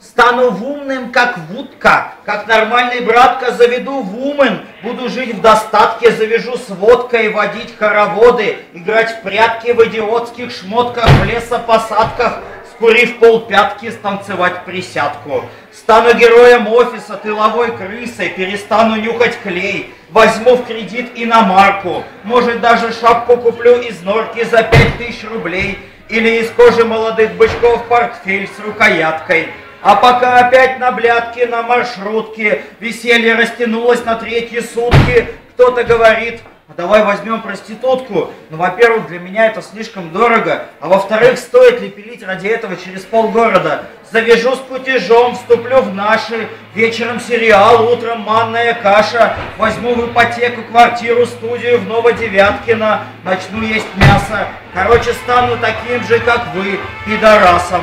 Стану умным, как вудка, как нормальный братка заведу в умен, буду жить в достатке, завяжу с водкой, водить хороводы, играть в прятки в идиотских шмотках, в лесопосадках, скурив полпятки, станцевать присядку. Стану героем офиса, тыловой крысой, перестану нюхать клей, возьму в кредит иномарку, может даже шапку куплю из норки за пять тысяч рублей, или из кожи молодых бычков портфель с рукояткой. А пока опять на блядке, на маршрутке, веселье растянулось на третьи сутки, кто-то говорит, а давай возьмем проститутку. Ну, во-первых, для меня это слишком дорого, а во-вторых, стоит ли пилить ради этого через полгорода? Завяжу с путежом, вступлю в наши, вечером сериал, утром манная каша, возьму в ипотеку квартиру, студию в Новодевяткино, начну есть мясо. Короче, стану таким же, как вы, пидорасом.